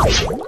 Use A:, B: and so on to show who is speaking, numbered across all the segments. A: you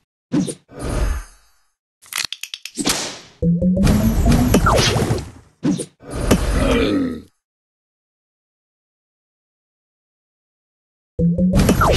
A: you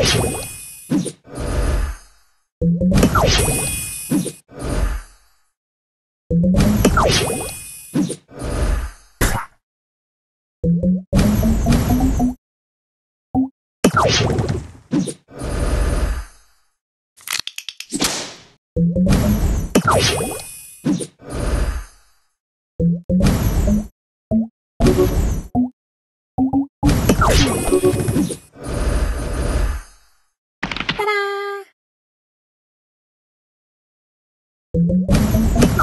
A: you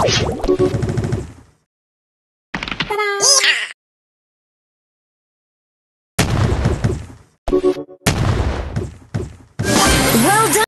A: you